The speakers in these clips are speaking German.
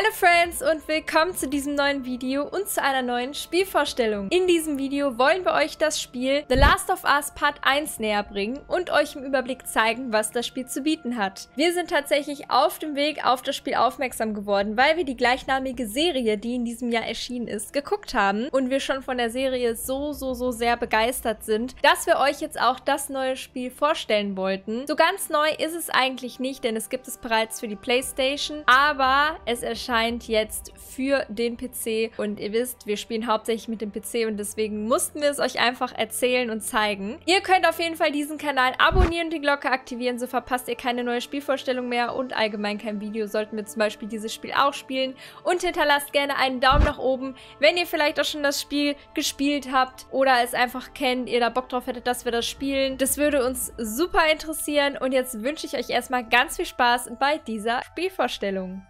Hello Friends und willkommen zu diesem neuen Video und zu einer neuen Spielvorstellung. In diesem Video wollen wir euch das Spiel The Last of Us Part 1 näher bringen und euch im Überblick zeigen, was das Spiel zu bieten hat. Wir sind tatsächlich auf dem Weg auf das Spiel aufmerksam geworden, weil wir die gleichnamige Serie, die in diesem Jahr erschienen ist, geguckt haben und wir schon von der Serie so, so, so sehr begeistert sind, dass wir euch jetzt auch das neue Spiel vorstellen wollten. So ganz neu ist es eigentlich nicht, denn es gibt es bereits für die Playstation, aber es erscheint erscheint jetzt für den PC. Und ihr wisst, wir spielen hauptsächlich mit dem PC und deswegen mussten wir es euch einfach erzählen und zeigen. Ihr könnt auf jeden Fall diesen Kanal abonnieren und die Glocke aktivieren, so verpasst ihr keine neue Spielvorstellung mehr und allgemein kein Video, sollten wir zum Beispiel dieses Spiel auch spielen. Und hinterlasst gerne einen Daumen nach oben, wenn ihr vielleicht auch schon das Spiel gespielt habt oder es einfach kennt, ihr da Bock drauf hättet, dass wir das spielen. Das würde uns super interessieren und jetzt wünsche ich euch erstmal ganz viel Spaß bei dieser Spielvorstellung.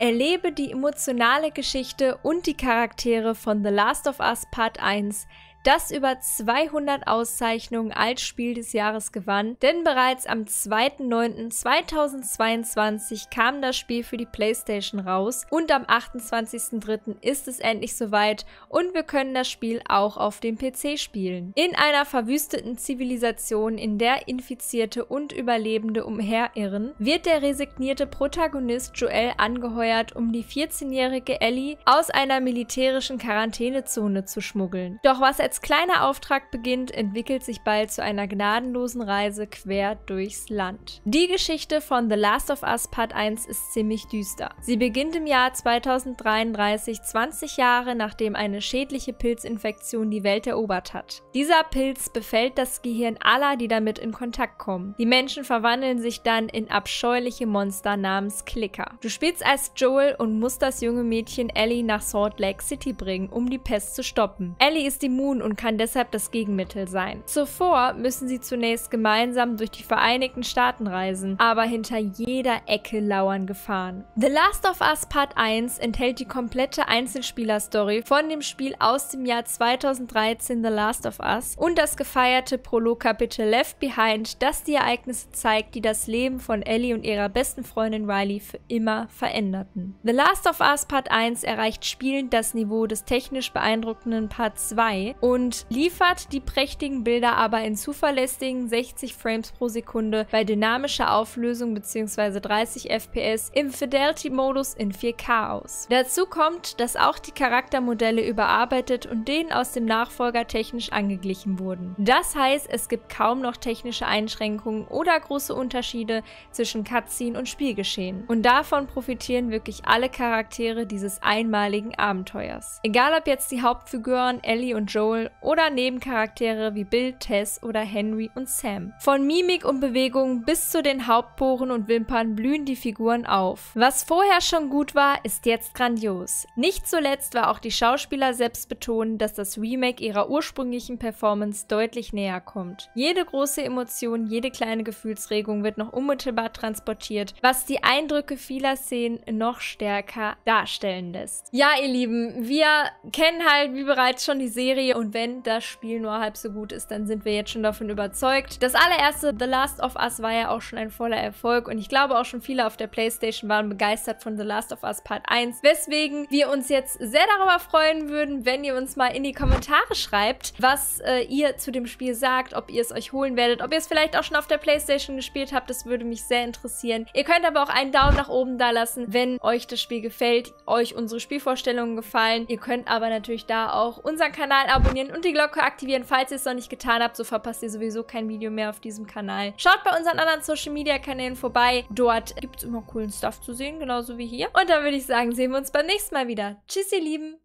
Erlebe die emotionale Geschichte und die Charaktere von The Last of Us Part 1 das über 200 Auszeichnungen als Spiel des Jahres gewann, denn bereits am 2.9.2022 kam das Spiel für die Playstation raus und am 28.03. ist es endlich soweit und wir können das Spiel auch auf dem PC spielen. In einer verwüsteten Zivilisation, in der Infizierte und Überlebende umherirren, wird der resignierte Protagonist Joel angeheuert, um die 14-jährige Ellie aus einer militärischen Quarantänezone zu schmuggeln. Doch was er als kleiner Auftrag beginnt, entwickelt sich bald zu einer gnadenlosen Reise quer durchs Land. Die Geschichte von The Last of Us Part 1 ist ziemlich düster. Sie beginnt im Jahr 2033, 20 Jahre nachdem eine schädliche Pilzinfektion die Welt erobert hat. Dieser Pilz befällt das Gehirn aller, die damit in Kontakt kommen. Die Menschen verwandeln sich dann in abscheuliche Monster namens Clicker. Du spielst als Joel und musst das junge Mädchen Ellie nach Salt Lake City bringen, um die Pest zu stoppen. Ellie ist immun und kann deshalb das Gegenmittel sein. Zuvor müssen sie zunächst gemeinsam durch die Vereinigten Staaten reisen, aber hinter jeder Ecke lauern Gefahren. The Last of Us Part 1 enthält die komplette Einzelspieler-Story von dem Spiel aus dem Jahr 2013 The Last of Us und das gefeierte Prolog-Kapitel Left Behind, das die Ereignisse zeigt, die das Leben von Ellie und ihrer besten Freundin Riley für immer veränderten. The Last of Us Part 1 erreicht spielend das Niveau des technisch beeindruckenden Part 2 und und liefert die prächtigen Bilder aber in zuverlässigen 60 Frames pro Sekunde bei dynamischer Auflösung bzw. 30 FPS im Fidelity-Modus in 4K aus. Dazu kommt, dass auch die Charaktermodelle überarbeitet und denen aus dem Nachfolger technisch angeglichen wurden. Das heißt, es gibt kaum noch technische Einschränkungen oder große Unterschiede zwischen Cutscene und Spielgeschehen. Und davon profitieren wirklich alle Charaktere dieses einmaligen Abenteuers. Egal ob jetzt die Hauptfiguren Ellie und Joel Joel oder Nebencharaktere wie Bill, Tess oder Henry und Sam. Von Mimik und Bewegung bis zu den Hauptporen und Wimpern blühen die Figuren auf. Was vorher schon gut war, ist jetzt grandios. Nicht zuletzt war auch die Schauspieler selbst betonen, dass das Remake ihrer ursprünglichen Performance deutlich näher kommt. Jede große Emotion, jede kleine Gefühlsregung wird noch unmittelbar transportiert, was die Eindrücke vieler Szenen noch stärker darstellen lässt. Ja, ihr Lieben, wir kennen halt wie bereits schon die Serie wenn das Spiel nur halb so gut ist, dann sind wir jetzt schon davon überzeugt. Das allererste The Last of Us war ja auch schon ein voller Erfolg und ich glaube auch schon viele auf der Playstation waren begeistert von The Last of Us Part 1, weswegen wir uns jetzt sehr darüber freuen würden, wenn ihr uns mal in die Kommentare schreibt, was äh, ihr zu dem Spiel sagt, ob ihr es euch holen werdet, ob ihr es vielleicht auch schon auf der Playstation gespielt habt, das würde mich sehr interessieren. Ihr könnt aber auch einen Daumen nach oben da lassen, wenn euch das Spiel gefällt, euch unsere Spielvorstellungen gefallen. Ihr könnt aber natürlich da auch unseren Kanal abonnieren abonnieren und die Glocke aktivieren, falls ihr es noch nicht getan habt. So verpasst ihr sowieso kein Video mehr auf diesem Kanal. Schaut bei unseren anderen Social Media Kanälen vorbei. Dort gibt es immer coolen Stuff zu sehen, genauso wie hier. Und dann würde ich sagen, sehen wir uns beim nächsten Mal wieder. Tschüss, ihr Lieben.